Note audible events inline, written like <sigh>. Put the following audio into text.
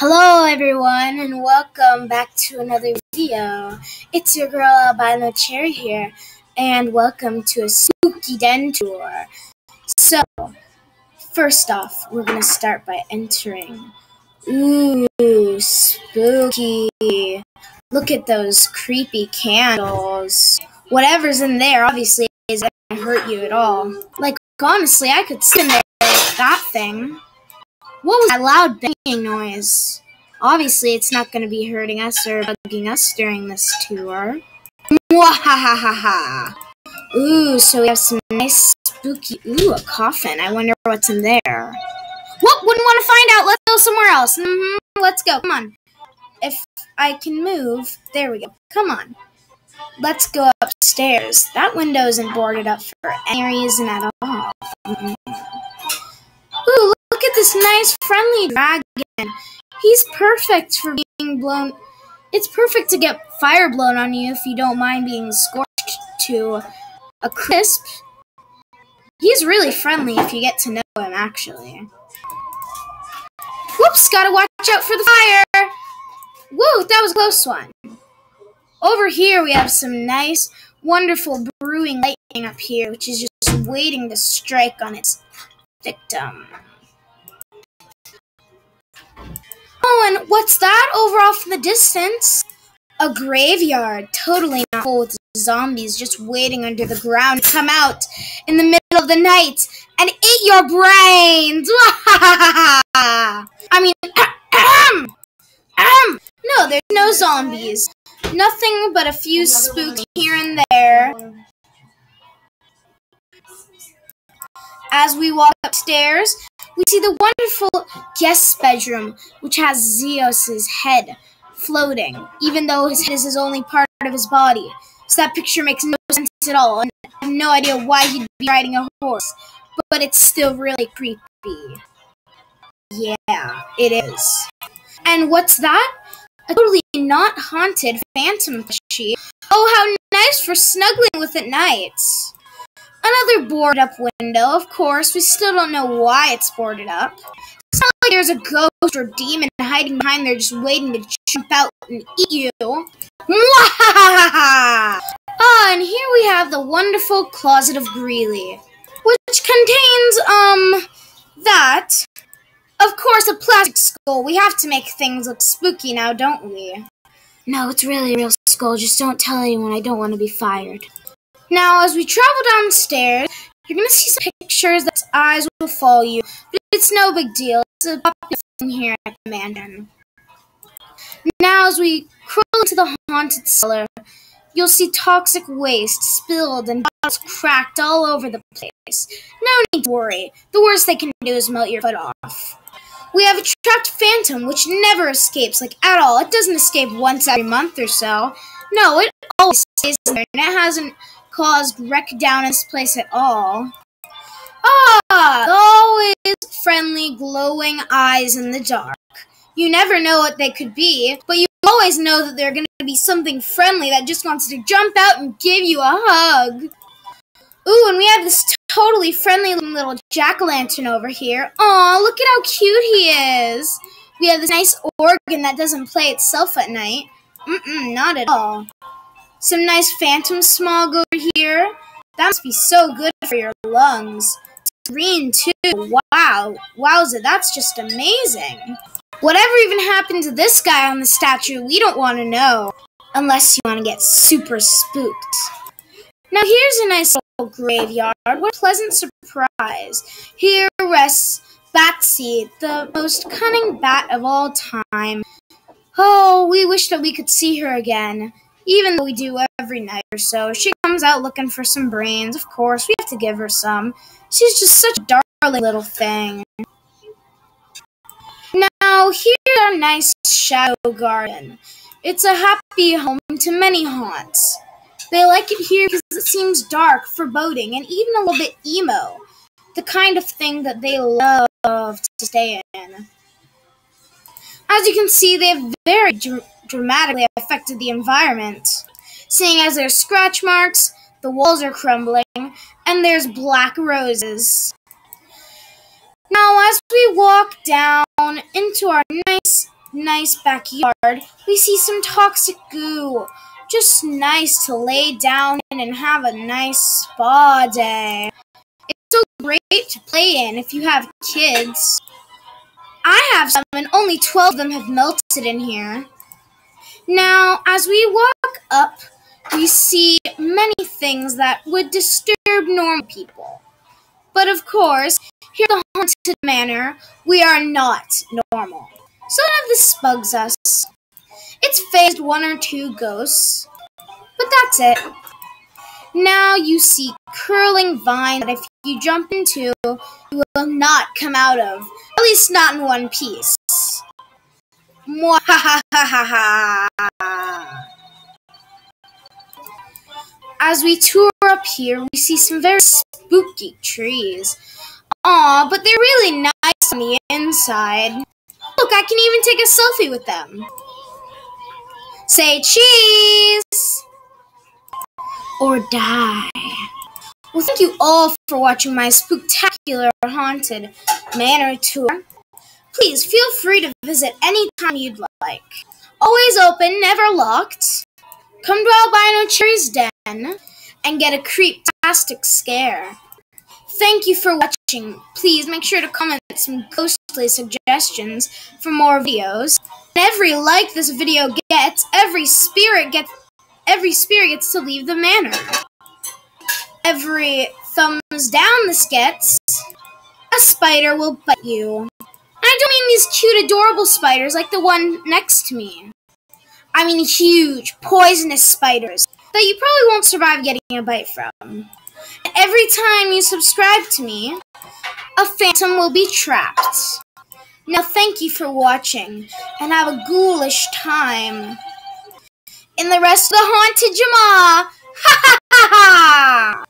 Hello everyone and welcome back to another video. It's your girl Albino Cherry here and welcome to a spooky den tour. So, first off, we're going to start by entering. Ooh, spooky. Look at those creepy candles. Whatever's in there obviously isn't going to hurt you at all. Like, honestly, I could sit in there with that thing. What was that loud banging noise? Obviously, it's not going to be hurting us or bugging us during this tour. Mwahahaha! Ooh, so we have some nice spooky. Ooh, a coffin. I wonder what's in there. What? Wouldn't want to find out. Let's go somewhere else. Mm-hmm. Let's go. Come on. If I can move. There we go. Come on. Let's go upstairs. That window isn't boarded up for any reason at all. Mm-hmm. This nice friendly dragon. He's perfect for being blown. It's perfect to get fire blown on you if you don't mind being scorched to a crisp. He's really friendly if you get to know him, actually. Whoops, gotta watch out for the fire! Whoa, that was a close one. Over here we have some nice, wonderful brewing lightning up here, which is just waiting to strike on its victim. Oh, and what's that over off in the distance? A graveyard, totally not full with zombies just waiting under the ground to come out in the middle of the night and eat your brains. <laughs> I mean, <clears throat> no, there's no zombies. Nothing but a few spooks here and there. As we walk upstairs, we see the wonderful guest bedroom, which has Zeus's head floating, even though his head is only part of his body. So that picture makes no sense at all, and I have no idea why he'd be riding a horse, but it's still really creepy. Yeah, it is. And what's that? A totally not haunted phantom sheep. Oh, how nice for snuggling with at night. Another boarded up window, of course. We still don't know why it's boarded up. It's not like there's a ghost or demon hiding behind there just waiting to jump out and eat you. Ah, and here we have the wonderful Closet of Greeley, which contains, um, that. Of course, a plastic skull. We have to make things look spooky now, don't we? No, it's really a real skull. Just don't tell anyone. I don't want to be fired. Now, as we travel downstairs, you're going to see some pictures that eyes will follow you, but it's no big deal. It's a popular thing here at the mansion. Now, as we crawl into the haunted cellar, you'll see toxic waste spilled and bottles cracked all over the place. No need to worry. The worst they can do is melt your foot off. We have a trapped phantom, which never escapes, like at all. It doesn't escape once every month or so. No, it always stays there, and it hasn't caused wreck down in this place at all. Ah, always friendly, glowing eyes in the dark. You never know what they could be, but you always know that they're going to be something friendly that just wants to jump out and give you a hug. Ooh, and we have this totally friendly little jack-o'-lantern over here. Aw, look at how cute he is. We have this nice organ that doesn't play itself at night. Mm-mm, not at all. Some nice phantom smog over here. That must be so good for your lungs. It's green too. Wow. Wowza, that's just amazing. Whatever even happened to this guy on the statue, we don't want to know. Unless you want to get super spooked. Now here's a nice little graveyard. What a pleasant surprise. Here rests Batsy, the most cunning bat of all time. Oh, we wish that we could see her again even though we do every night or so. She comes out looking for some brains. Of course, we have to give her some. She's just such a darling little thing. Now, here's our nice shadow garden. It's a happy home to many haunts. They like it here because it seems dark, foreboding, and even a little bit emo. The kind of thing that they love to stay in. As you can see, they have very dramatically affected the environment, seeing as there's scratch marks, the walls are crumbling, and there's black roses. Now, as we walk down into our nice nice backyard, we see some toxic goo. Just nice to lay down in and have a nice spa day. It's so great to play in if you have kids. I have some and only 12 of them have melted in here. Now, as we walk up, we see many things that would disturb normal people. But of course, here at the Haunted Manor, we are not normal. So none of this bugs us. It's phased one or two ghosts, but that's it. Now you see curling vines that if you jump into, you will not come out of. At least not in one piece. As we tour up here, we see some very spooky trees. Aw, but they're really nice on the inside. Look, I can even take a selfie with them. Say cheese! Or die. Well, thank you all for watching my spectacular haunted manor tour. Please feel free to visit anytime you'd like. Always open, never locked. Come to Albino Cherry's Den and get a creep-tastic scare. Thank you for watching. Please make sure to comment some ghostly suggestions for more videos. And every like this video gets, every spirit gets every spirit gets to leave the manor. Every thumbs down this gets, a spider will bite you. These cute adorable spiders like the one next to me. I mean huge, poisonous spiders that you probably won't survive getting a bite from. Every time you subscribe to me, a phantom will be trapped. Now thank you for watching, and have a ghoulish time. In the rest of the Haunted Jamaa! Ha ha Ha ha!